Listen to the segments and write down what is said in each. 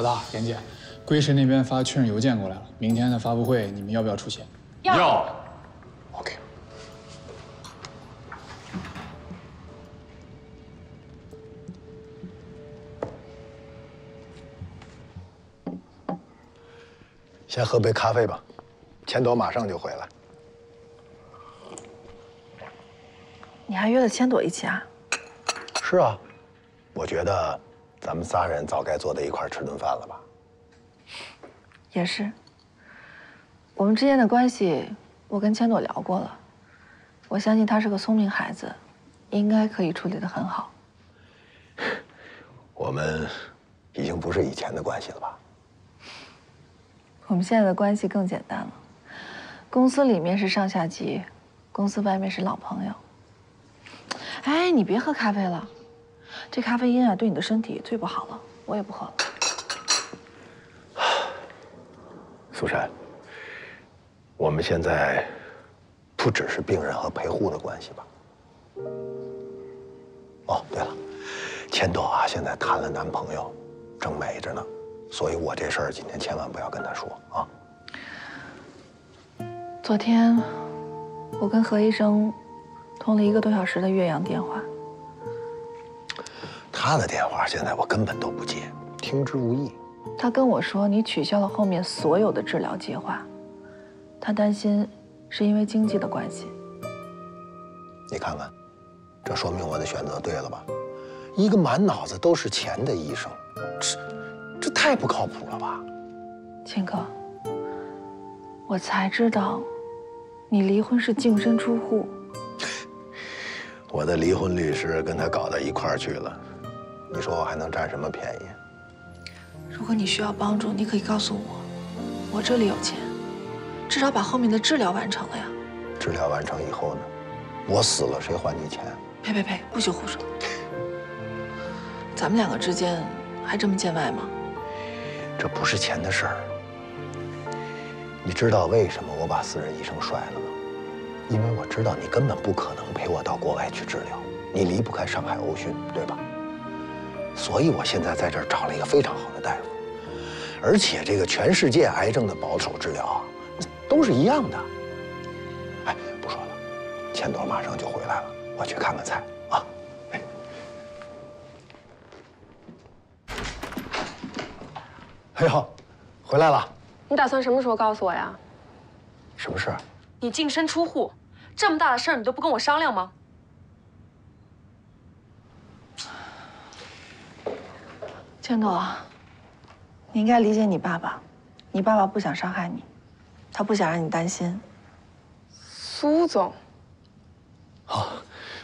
老大，严姐，归石那边发确认邮件过来了，明天的发布会你们要不要出席？要。OK。先喝杯咖啡吧，千朵马上就回来。你还约了千朵一起啊？是啊，我觉得咱们仨人早该坐在一块儿吃顿饭了吧？也是。我们之间的关系，我跟千朵聊过了。我相信他是个聪明孩子，应该可以处理的很好。我们已经不是以前的关系了吧？我们现在的关系更简单了，公司里面是上下级，公司外面是老朋友。哎，你别喝咖啡了，这咖啡因啊对你的身体最不好了，我也不喝了。苏珊，我们现在不只是病人和陪护的关系吧？哦，对了，千朵啊，现在谈了男朋友，正美着呢，所以我这事儿今天千万不要跟她说啊。昨天我跟何医生通了一个多小时的岳阳电话，他的电话现在我根本都不接，听之无益。他跟我说你取消了后面所有的治疗计划，他担心是因为经济的关系。你看看，这说明我的选择对了吧？一个满脑子都是钱的医生，这这太不靠谱了吧？秦哥，我才知道，你离婚是净身出户。我的离婚律师跟他搞到一块儿去了，你说我还能占什么便宜？如果你需要帮助，你可以告诉我，我这里有钱，至少把后面的治疗完成了呀。治疗完成以后呢？我死了谁还你钱？呸呸呸！不许胡说。咱们两个之间还这么见外吗？这不是钱的事儿。你知道为什么我把私人医生甩了吗？因为我知道你根本不可能陪我到国外去治疗，你离不开上海欧讯，对吧？所以我现在在这儿找了一个非常好的大夫，而且这个全世界癌症的保守治疗啊，都是一样的。哎，不说了，千朵马上就回来了，我去看看菜啊。哎呦，回来了，你打算什么时候告诉我呀？什么事？你净身出户，这么大的事儿你都不跟我商量吗？千朵，你应该理解你爸爸，你爸爸不想伤害你，他不想让你担心。苏总，哦，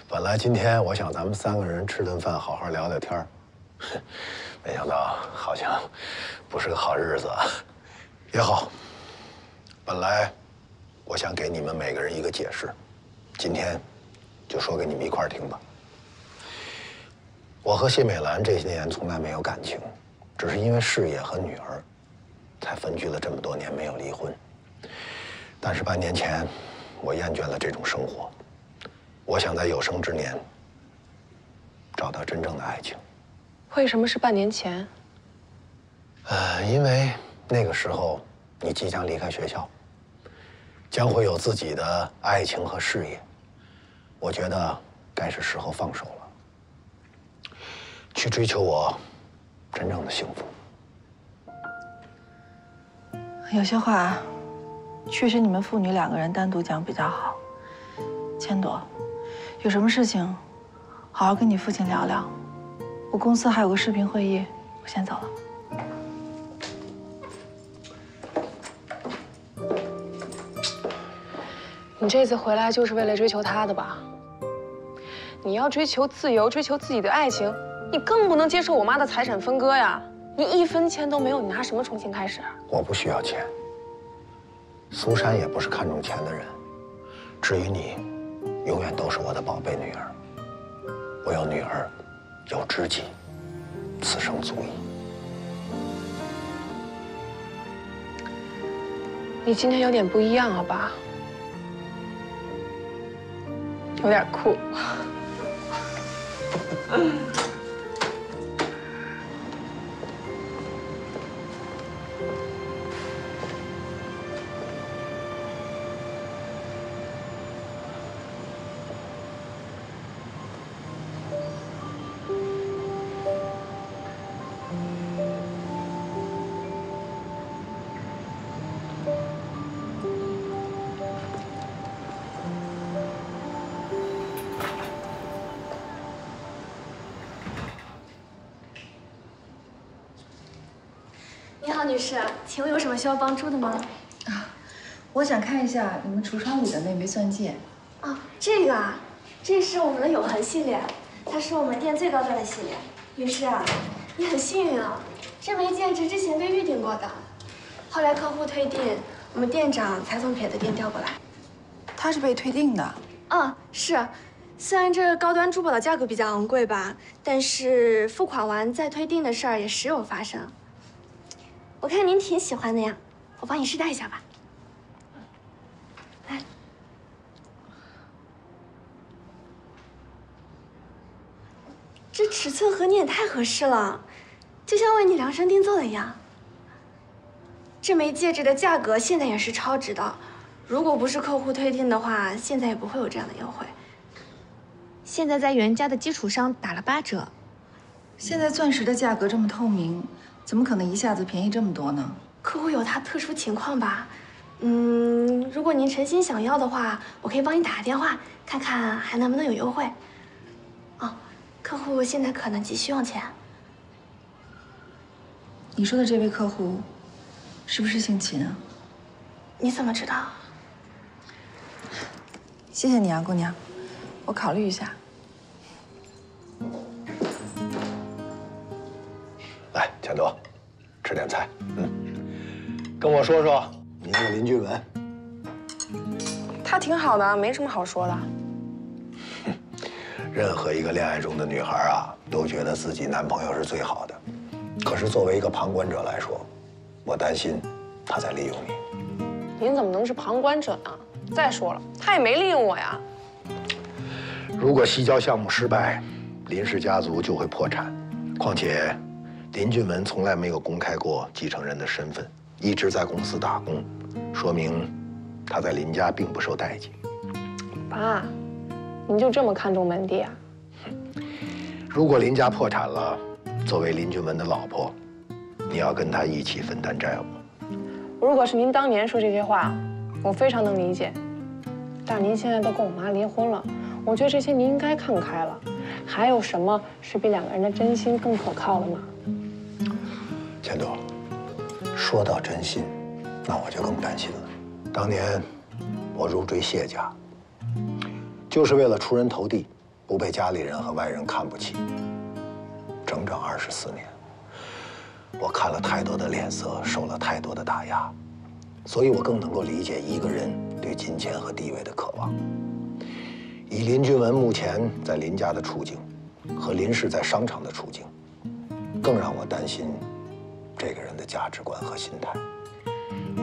本来今天我想咱们三个人吃顿饭，好好聊聊天儿，没想到好像不是个好日子啊。也好，本来我想给你们每个人一个解释，今天就说给你们一块儿听吧。我和谢美兰这些年从来没有感情，只是因为事业和女儿，才分居了这么多年没有离婚。但是半年前，我厌倦了这种生活，我想在有生之年找到真正的爱情。为什么是半年前？呃，因为那个时候你即将离开学校，将会有自己的爱情和事业，我觉得该是时候放手了，去追求我真正的幸福。有些话，确实你们父女两个人单独讲比较好。千朵，有什么事情，好好跟你父亲聊聊。我公司还有个视频会议，我先走了。你这次回来就是为了追求他的吧？你要追求自由，追求自己的爱情，你更不能接受我妈的财产分割呀！你一分钱都没有，你拿什么重新开始？我不需要钱，苏珊也不是看重钱的人。至于你，永远都是我的宝贝女儿。我有女儿，有知己，此生足矣。你今天有点不一样啊，爸？有点酷。请问有什么需要帮助的吗？啊，我想看一下你们橱窗里的那枚钻戒。啊，这个啊，这是我们的永恒系列，它是我们店最高端的系列。女士啊，你很幸运啊，这枚戒指之前被预定过的，后来客户退订，我们店长才从别的店调过来。它是被退订的。啊，是。虽然这高端珠宝的价格比较昂贵吧，但是付款完再退订的事儿也时有发生。我看您挺喜欢的呀，我帮你试戴一下吧。来，这尺寸和你也太合适了，就像为你量身定做的一样。这枚戒指的价格现在也是超值的，如果不是客户退订的话，现在也不会有这样的优惠。现在在原价的基础上打了八折。现在钻石的价格这么透明，怎么可能一下子便宜这么多呢？客户有他特殊情况吧？嗯，如果您诚心想要的话，我可以帮你打个电话，看看还能不能有优惠。哦，客户现在可能急需用钱。你说的这位客户，是不是姓秦啊？你怎么知道？谢谢你啊，姑娘。我考虑一下。钱多，吃点菜。嗯，跟我说说你那个林俊文。他挺好的，没什么好说的。任何一个恋爱中的女孩啊，都觉得自己男朋友是最好的。可是作为一个旁观者来说，我担心他在利用你。您怎么能是旁观者呢？再说了，他也没利用我呀。如果西郊项目失败，林氏家族就会破产。况且，林俊文从来没有公开过继承人的身份，一直在公司打工，说明他在林家并不受待见。爸，您就这么看重门第啊？如果林家破产了，作为林俊文的老婆，你要跟他一起分担债务。如果是您当年说这些话，我非常能理解。但您现在都跟我妈离婚了。我觉得这些您应该看开了，还有什么是比两个人的真心更可靠的吗？钱多，说到真心，那我就更担心了。当年我入赘谢家，就是为了出人头地，不被家里人和外人看不起。整整二十四年，我看了太多的脸色，受了太多的打压，所以我更能够理解一个人对金钱和地位的渴望。以林俊文目前在林家的处境，和林氏在商场的处境，更让我担心这个人的价值观和心态。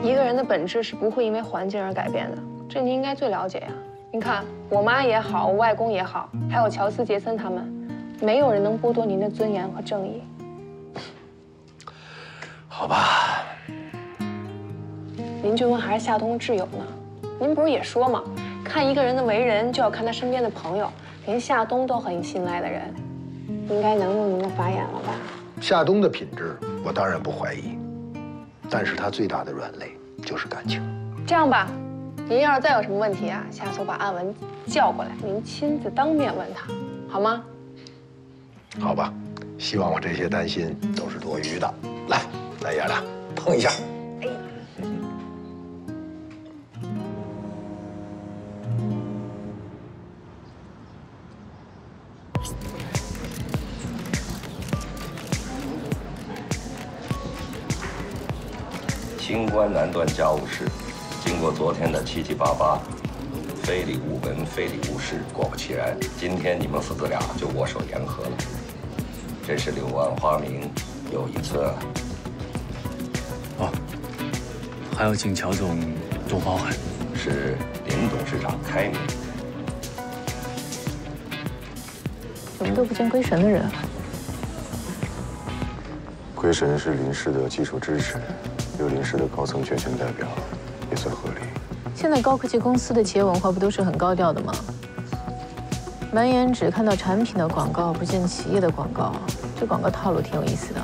一个人的本质是不会因为环境而改变的，这你应该最了解呀。您看，我妈也好，我外公也好，还有乔斯、杰森他们，没有人能剥夺您的尊严和正义。好吧。林俊文还是夏冬挚友呢，您不是也说吗？看一个人的为人，就要看他身边的朋友。连夏冬都很信赖的人，应该能用您的法眼了吧？夏冬的品质，我当然不怀疑。但是他最大的软肋就是感情。这样吧，您要是再有什么问题啊，下次我把安文叫过来，您亲自当面问他，好吗？好吧，希望我这些担心都是多余的。来，咱爷俩碰一下。清官难断家务事，经过昨天的七七八八，非礼勿闻，非礼勿视。果不其然，今天你们父子俩就握手言和了。这是柳暗花明又一村。哦，还要请乔总多包涵。是林董事长开明。怎么都不见归神的人？归神是林氏的技术支持。有林市的高层全权代表，也算合理。现在高科技公司的企业文化不都是很高调的吗？满眼只看到产品的广告，不见企业的广告，这广告套路挺有意思的。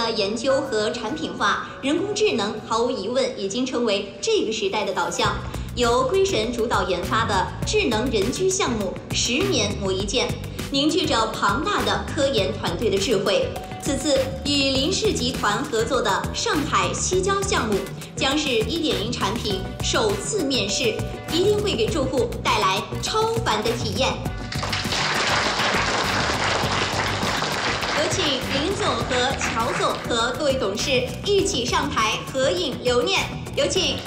的研究和产品化，人工智能毫无疑问已经成为这个时代的导向。由龟神主导研发的智能人居项目“十年磨一剑”，凝聚着庞大的科研团队的智慧。此次与林氏集团合作的上海西郊项目，将是一点零产品首次面世，一定会给住户带来超凡的体验。请林总和乔总和各位董事一起上台合影留念，有请。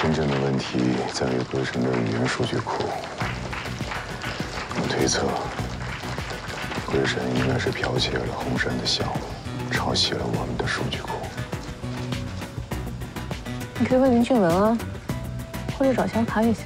真正的问题在于歌神的语言数据库。我推测，歌神应该是剽窃了红山的项目，抄袭了我们的数据库。你可以问林俊文啊，或者找小卡也行。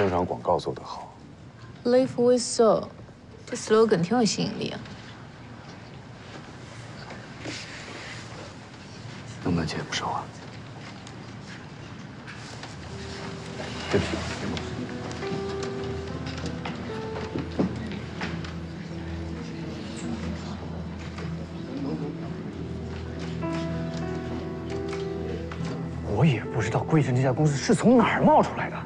宣传广告做得好，Live with soul，这 slogan 挺有吸引力啊。能不能借不少啊？对不起。我也不知道贵神这家公司是从哪儿冒出来的。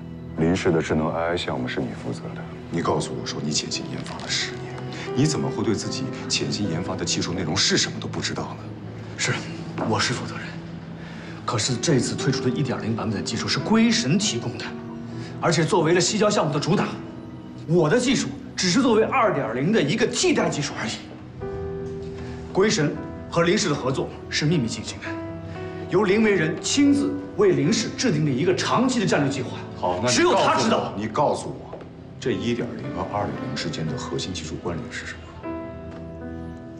林氏的智能 AI 项目是你负责的，你告诉我说你潜心研发了十年，你怎么会对自己潜心研发的技术内容是什么都不知道呢？是，我是负责人。可是这次推出的1.0版本的技术是龟神提供的，而且作为了西郊项目的主打，我的技术只是作为2.0的一个替代技术而已。龟神和林氏的合作是秘密进行的，由林为人亲自为林氏制定了一个长期的战略计划。好，那只有他知道。你告诉我，这1.0和2.0之间的核心技术关联是什么？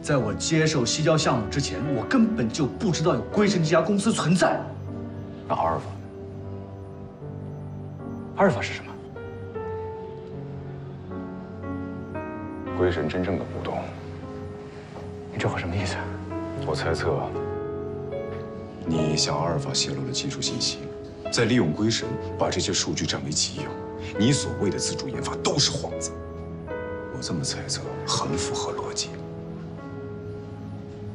在我接受西郊项目之前，我根本就不知道有归神这家公司存在。那阿尔法呢，阿尔法是什么？归神真正的股东。你这话什么意思？我猜测，你向阿尔法泄露了技术信息，在利用龟神把这些数据占为己有，你所谓的自主研发都是幌子。我这么猜测很符合逻辑。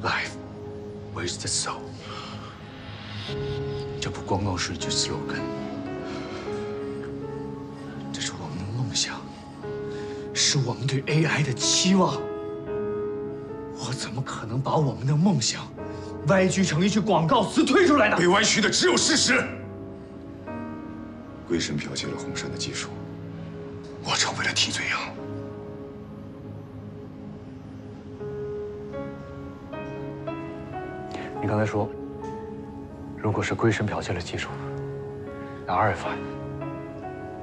Life with the soul，这不光光是一句 slogan，这是我们的梦想，是我们对 AI 的期望。我怎么可能把我们的梦想歪曲成一句广告词推出来呢？被歪曲的只有事实。龟神剽窃了红杉的技术，我成为了替罪羊。你刚才说，如果是龟神剽窃了技术，那阿尔法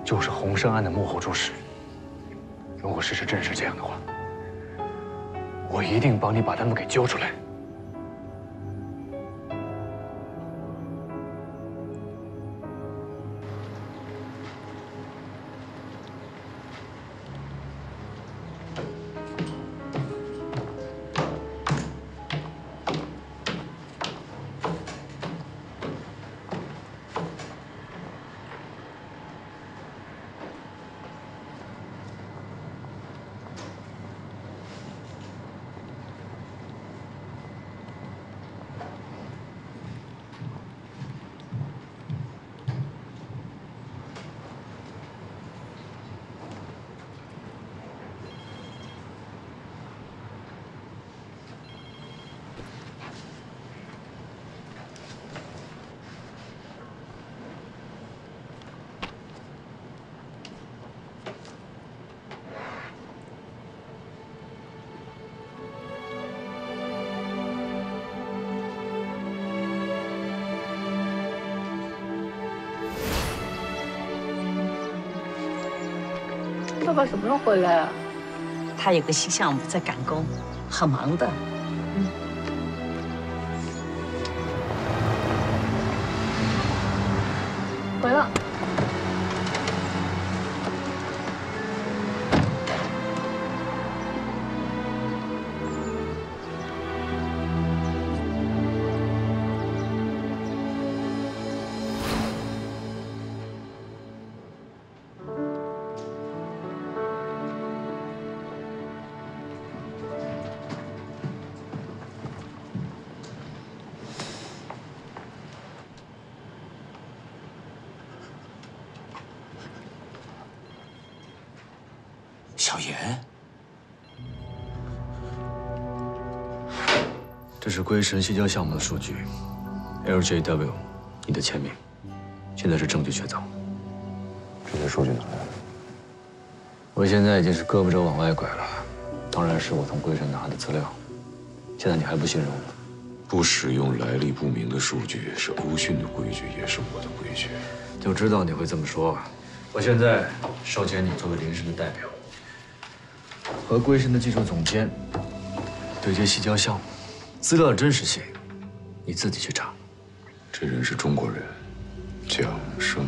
就是红杉案的幕后主使。如果事实真是这样的话，我一定帮你把他们给揪出来。爸爸什么时候回来啊？他有个新项目在赶工，很忙的。小严，这是归神西郊项目的数据，LJW，你的签名，现在是证据确凿。这些数据哪来的？我现在已经是胳膊肘往外拐了，当然是我从龟神拿的资料。现在你还不信任我？不使用来历不明的数据是欧讯的规矩，也是我的规矩。就知道你会这么说。我现在授权你作为临时的代表，和龟神的技术总监对接西郊项目资料的真实性，你自己去查。这人是中国人，蒋生。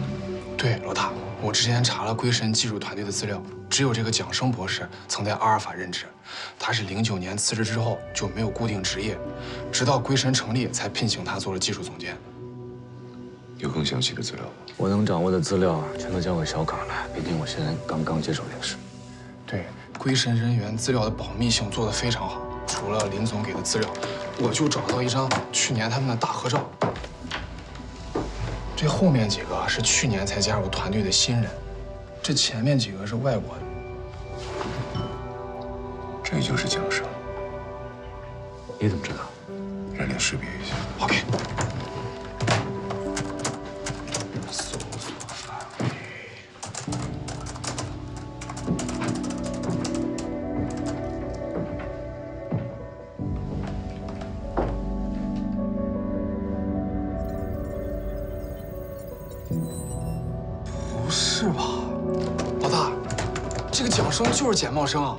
对，老大，我之前查了龟神技术团队的资料，只有这个蒋生博士曾在阿尔法任职。他是零九年辞职之后就没有固定职业，直到龟神成立才聘请他做了技术总监。有更详细的资料吗？我能掌握的资料全都交给小卡了，毕竟我现在刚刚接手这个事。对，龟神人员资料的保密性做得非常好。除了林总给的资料，我就找到一张去年他们的大合照。这后面几个是去年才加入团队的新人，这前面几个是外国的。这就是蒋生。你怎么知道？让你识别一下。OK。简茂生啊！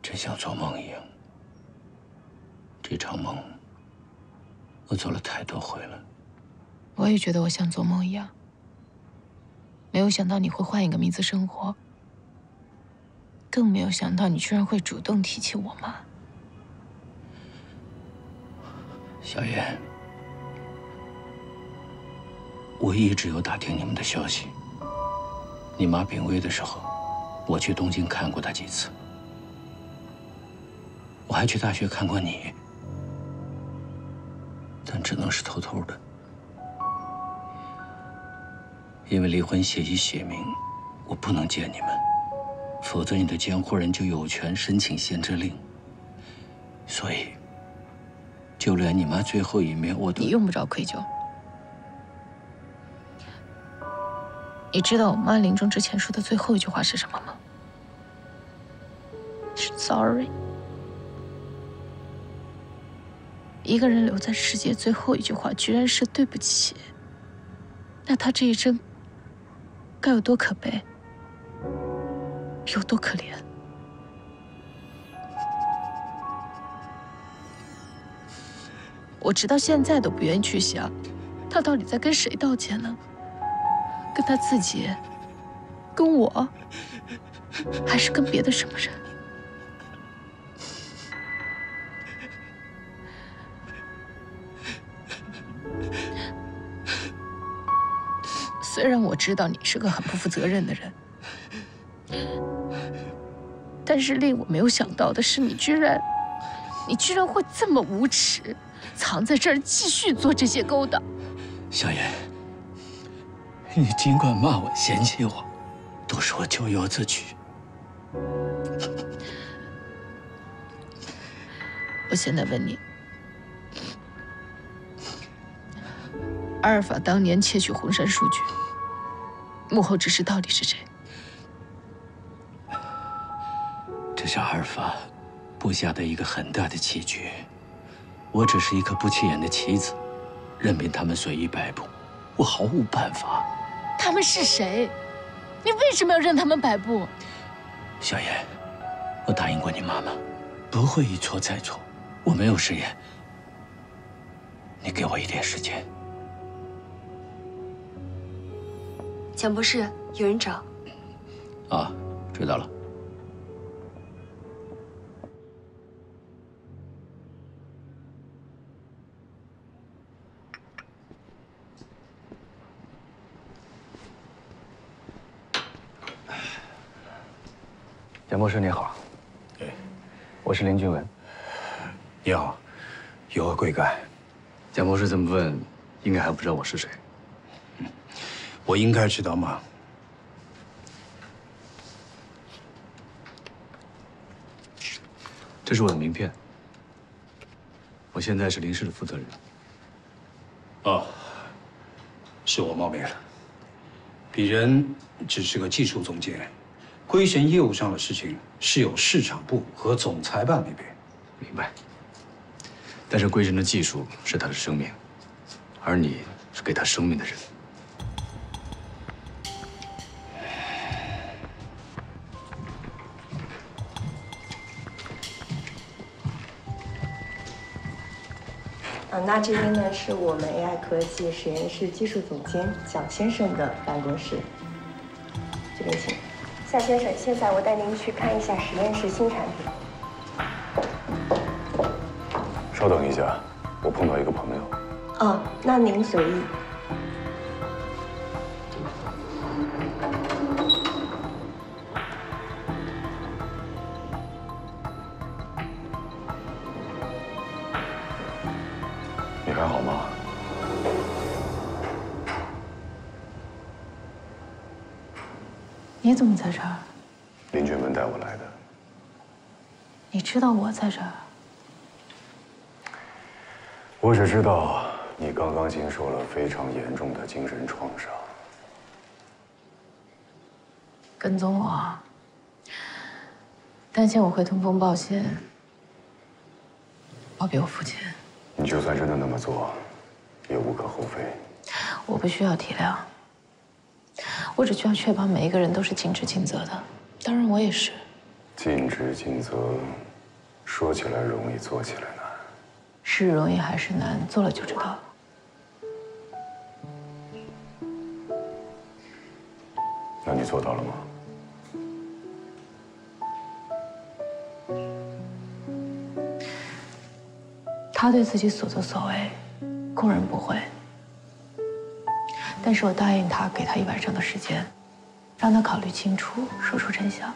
真像做梦一样。这场梦，我做了太多回了。我也觉得我像做梦一样，没有想到你会换一个名字生活，更没有想到你居然会主动提起我妈。小妍，我一直有打听你们的消息。你妈病危的时候，我去东京看过她几次，我还去大学看过你，但只能是偷偷的。因为离婚协议写明，我不能见你们，否则你的监护人就有权申请限制令。所以，就连你妈最后一面，我都你用不着愧疚。你知道我妈临终之前说的最后一句话是什么吗？是 “sorry”。一个人留在世界最后一句话，居然是对不起。那他这一生该有多可悲，有多可怜？我直到现在都不愿意去想，他到底在跟谁道歉呢？跟他自己，跟我，还是跟别的什么人？虽然我知道你是个很不负责任的人，但是令我没有想到的是，你居然，你居然会这么无耻，藏在这儿继续做这些勾当。小妍，你尽管骂我、嫌弃我，都是我咎由自取。我现在问你，阿尔法当年窃取红山数据，幕后指使到底是谁？是阿尔法布下的一个很大的棋局，我只是一颗不起眼的棋子，任凭他们随意摆布，我毫无办法。他们是谁？你为什么要任他们摆布？小妍，我答应过你妈妈，不会一错再错。我没有食言，你给我一点时间。蒋博士，有人找。啊，知道了。蒋博士你好，哎，我是林俊文。你好，有何贵干？蒋博士这么问，应该还不知道我是谁。我应该知道吗？这是我的名片。我现在是林氏的负责人。哦，是我冒昧了。鄙人只是个技术总监。龟神业务上的事情是由市场部和总裁办那边。明白。但是归神的技术是他的生命，而你是给他生命的人。啊，那这边呢是我们 AI 科技实验室技术总监蒋先生的办公室，这边请。夏先生，现在我带您去看一下实验室新产品。稍等一下，我碰到一个朋友。哦，那您随意。你怎么在这儿？林俊文带我来的。你知道我在这儿？我只知道你刚刚经受了非常严重的精神创伤。跟踪我，担心我会通风报信，包庇我父亲。你就算真的那么做，也无可厚非。我不需要体谅，我只需要确保每一个人都是尽职尽责的。当然，我也是。尽职尽责，说起来容易，做起来难。是容易还是难，做了就知道了。那你做到了吗？他对自己所作所为，供认不讳。但是我答应他，给他一晚上的时间，让他考虑清楚，说出真相。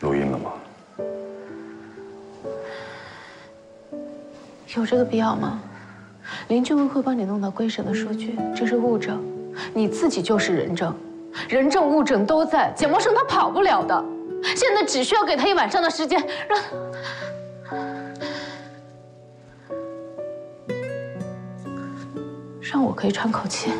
录音了吗？有这个必要吗？林俊文会帮你弄到归省的数据，这是物证，你自己就是人证，人证物证都在，简默生他跑不了的。现在只需要给他一晚上的时间，让可以喘口气。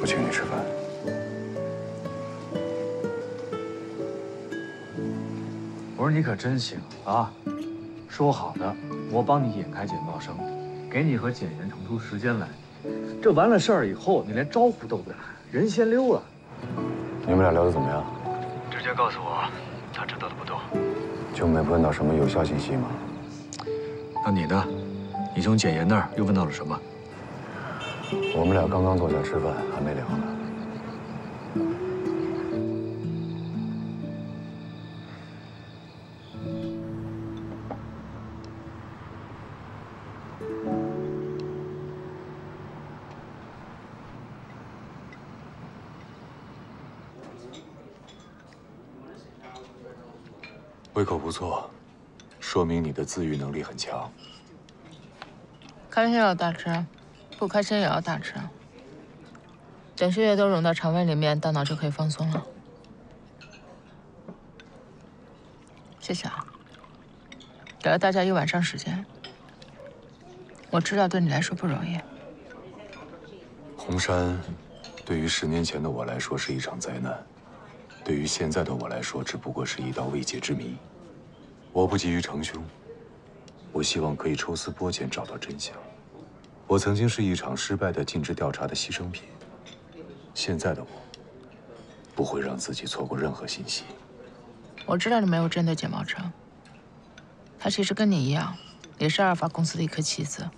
我请你吃饭。我说你可真行啊！说好的，我帮你引开简报生，给你和简言腾出时间来。这完了事儿以后，你连招呼都不打，人先溜了。你们俩聊得怎么样？直接告诉我，他知道的不多。就没问到什么有效信息吗？那你呢？你从简言那儿又问到了什么？我们俩刚刚坐下吃饭还没聊呢。胃口不错说明你的自愈能力很强。开心啊大吃不开心也要大吃。等血液都融到肠胃里面，大脑就可以放松了。谢谢啊，给了大家一晚上时间。我知道对你来说不容易。红山，对于十年前的我来说是一场灾难，对于现在的我来说只不过是一道未解之谜。我不急于成凶，我希望可以抽丝剥茧找到真相。我曾经是一场失败的尽职调查的牺牲品，现在的我不会让自己错过任何信息。我知道你没有针对简茂成，他其实跟你一样，也是阿尔法公司的一颗棋子。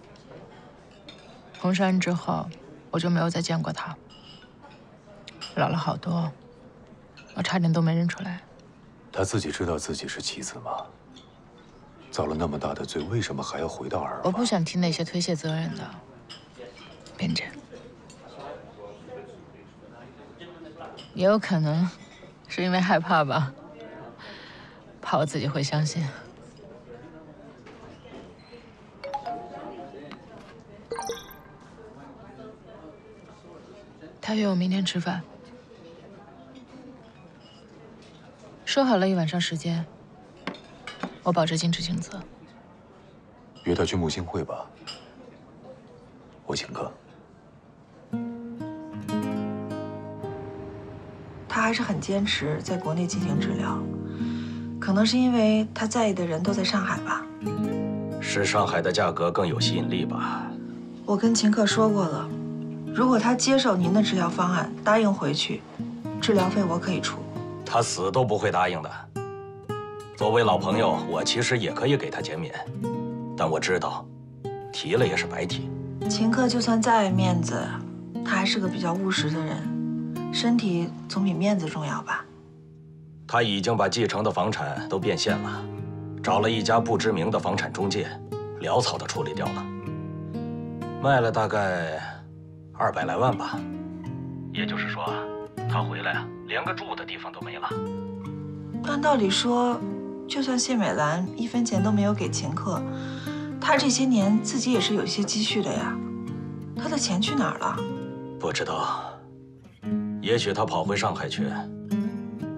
红山之后，我就没有再见过他，老了好多，我差点都没认出来。他自己知道自己是棋子吗？造了那么大的罪，为什么还要回到阿尔？我不想听那些推卸责任的辩证。也有可能是因为害怕吧，怕我自己会相信。他约我明天吃饭，说好了一晚上时间，我保证尽职尽责。约他去木星会吧，我请客。他还是很坚持在国内进行治疗，可能是因为他在意的人都在上海吧。是上海的价格更有吸引力吧？我跟秦克说过了，如果他接受您的治疗方案，答应回去，治疗费我可以出。他死都不会答应的。作为老朋友，我其实也可以给他减免，但我知道，提了也是白提。秦克就算再爱面子，他还是个比较务实的人，身体总比面子重要吧。他已经把继承的房产都变现了，找了一家不知名的房产中介，潦草的处理掉了，卖了大概二百来万吧。也就是说，他回来啊，连个住的地方都没了。按道理说，就算谢美兰一分钱都没有给秦克，他这些年自己也是有一些积蓄的呀。他的钱去哪儿了？不知道，也许他跑回上海去，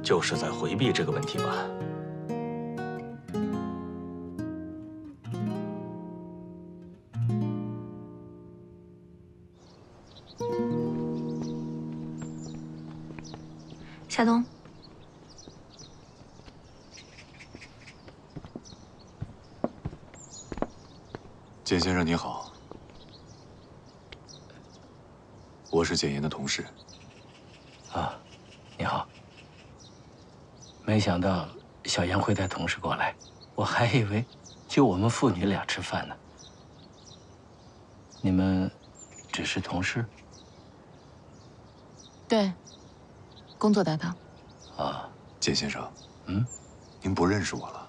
就是在回避这个问题吧。夏冬，简先生你好，我是简言的同事。啊，你好。没想到小严会带同事过来，我还以为就我们父女俩吃饭呢。你们只是同事？对，工作搭档。啊，简先生，嗯，您不认识我了？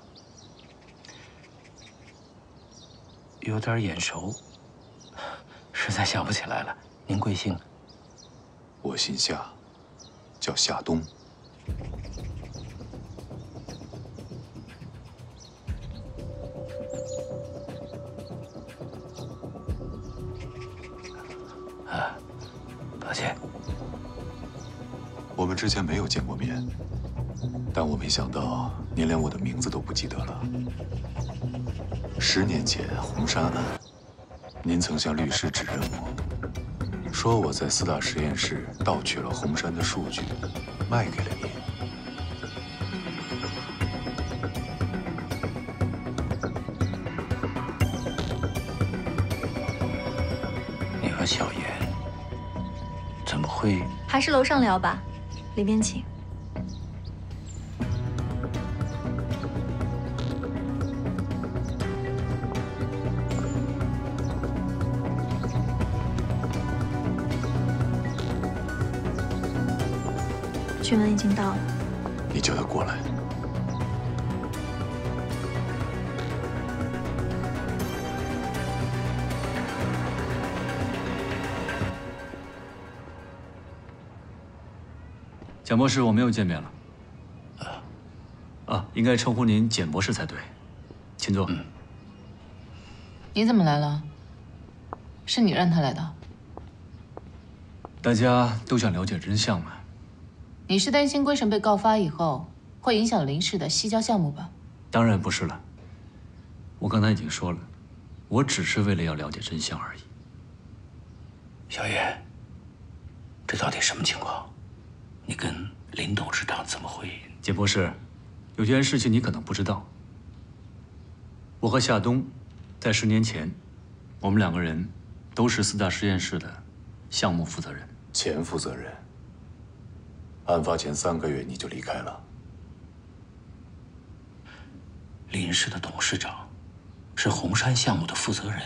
有点眼熟，实在想不起来了。您贵姓？我姓夏，叫夏冬。啊，抱歉。我们之前没有见过面，但我没想到您连我的名字都不记得了。十年前红山案，您曾向律师指认我，说我在四大实验室盗取了红山的数据，卖给了您。你和小严怎么会？还是楼上聊吧，里面请。群文已经到了，你叫他过来。蒋博士，我们又见面了。啊，应该称呼您简博士才对，请坐。你怎么来了？是你让他来的？大家都想了解真相嘛。你是担心归神被告发以后会影响林氏的西郊项目吧？当然不是了。我刚才已经说了，我只是为了要了解真相而已。小叶，这到底什么情况？你跟林董事长怎么会？简博士，有件事情你可能不知道。我和夏冬，在十年前，我们两个人都是四大实验室的项目负责人。前负责人。案发前三个月你就离开了。林氏的董事长，是红山项目的负责人。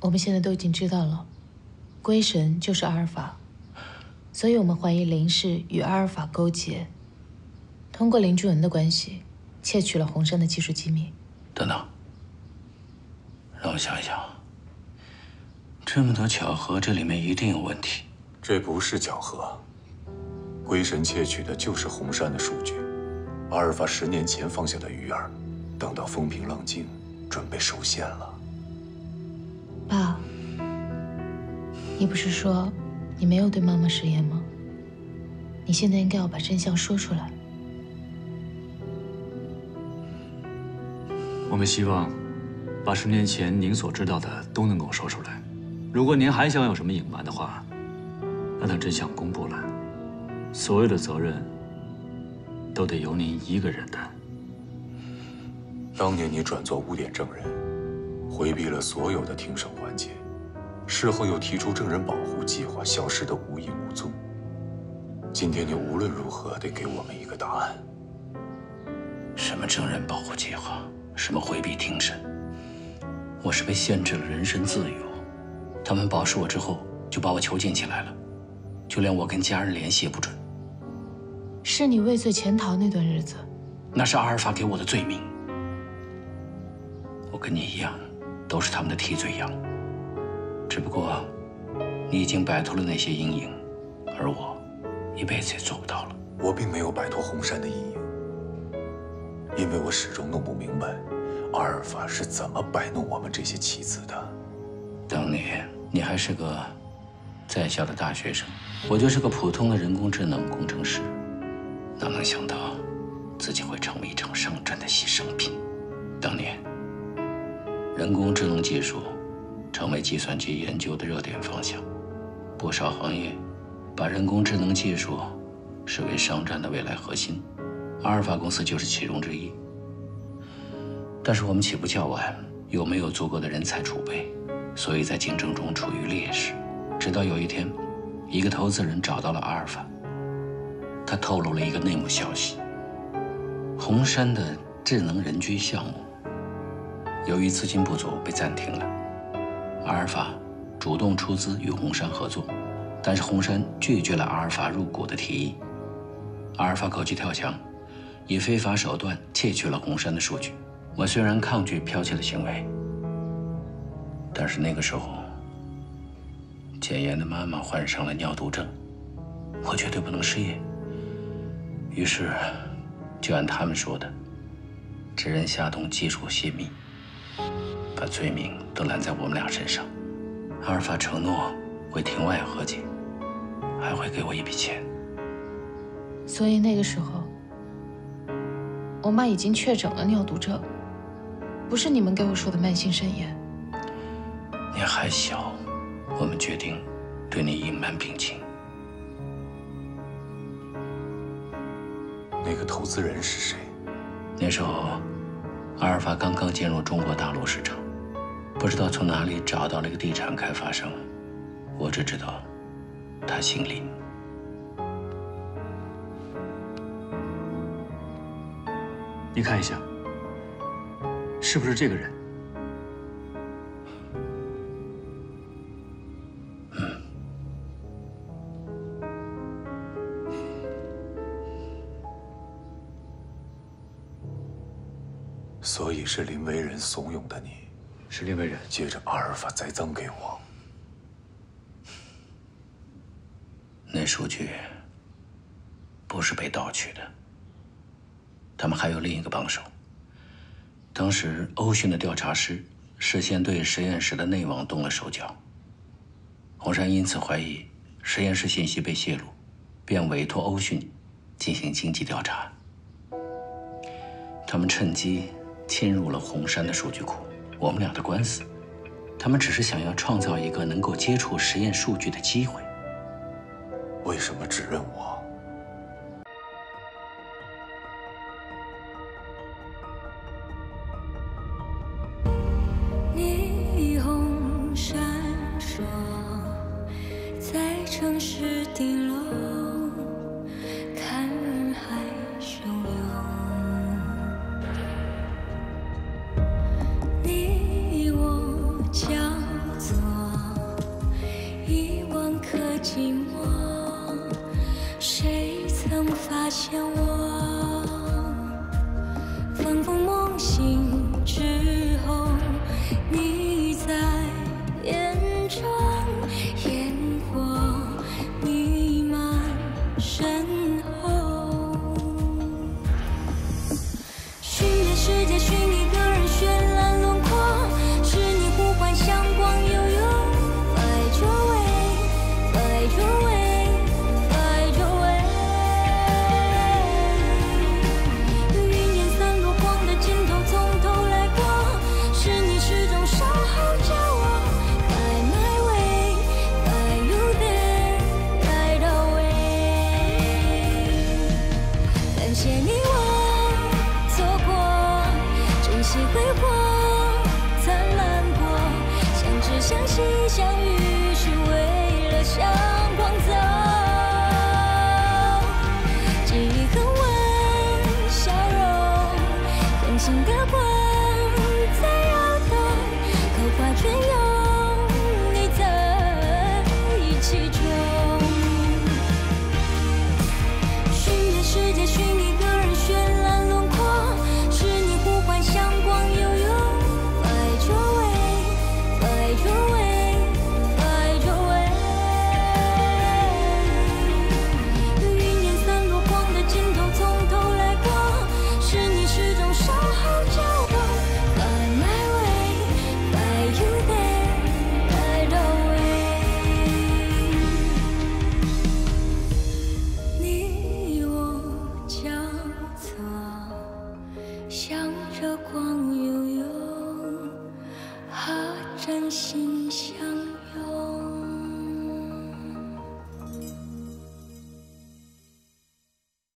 我们现在都已经知道了，龟神就是阿尔法，所以我们怀疑林氏与阿尔法勾结，通过林俊文的关系，窃取了红山的技术机密。等等，让我想一想。这么多巧合，这里面一定有问题。这不是巧合，龟神窃取的就是红山的数据。阿尔法十年前放下的鱼儿，等到风平浪静，准备收线了。爸，你不是说你没有对妈妈食言吗？你现在应该要把真相说出来。我们希望把十年前您所知道的都能够说出来。如果您还想有什么隐瞒的话，那等真相公布了，所有的责任都得由您一个人担。当年你转做污点证人，回避了所有的庭审环节，事后又提出证人保护计划，消失得无影无踪。今天你无论如何得给我们一个答案。什么证人保护计划？什么回避庭审？我是被限制了人身自由。他们保释我之后，就把我囚禁起来了，就连我跟家人联系也不准。是你畏罪潜逃那段日子，那是阿尔法给我的罪名。我跟你一样，都是他们的替罪羊。只不过，你已经摆脱了那些阴影，而我，一辈子也做不到了。我并没有摆脱红山的阴影，因为我始终弄不明白，阿尔法是怎么摆弄我们这些棋子的。当年你还是个在校的大学生，我就是个普通的人工智能工程师，哪能想到自己会成为一场商战的牺牲品？当年，人工智能技术成为计算机研究的热点方向，不少行业把人工智能技术视为商战的未来核心，阿尔法公司就是其中之一。但是我们起步较晚，又没有足够的人才储备。所以在竞争中处于劣势，直到有一天，一个投资人找到了阿尔法。他透露了一个内幕消息：红杉的智能人居项目，由于资金不足被暂停了。阿尔法主动出资与红杉合作，但是红杉拒绝了阿尔法入股的提议。阿尔法狗急跳墙，以非法手段窃取了红杉的数据。我虽然抗拒剽窃的行为。但是那个时候，简言的妈妈患上了尿毒症，我绝对不能失业。于是，就按他们说的，指认夏冬技术泄密，把罪名都揽在我们俩身上。阿尔法承诺会庭外和解，还会给我一笔钱。所以那个时候，我妈已经确诊了尿毒症，不是你们给我说的慢性肾炎。你还小，我们决定对你隐瞒病情。那个投资人是谁？那时候，阿尔法刚刚进入中国大陆市场，不知道从哪里找到了一个地产开发商。我只知道，他姓林。你看一下，是不是这个人？是林维人怂恿的你，是林维人借着阿尔法栽赃给我。那数据不是被盗取的，他们还有另一个帮手。当时欧讯的调查师事先对实验室的内网动了手脚，洪山因此怀疑实验室信息被泄露，便委托欧讯进行经济调查。他们趁机侵入了红山的数据库。我们俩的官司，他们只是想要创造一个能够接触实验数据的机会。为什么指认我？感谢你我错过，珍惜挥霍，灿烂过，相知相惜相遇。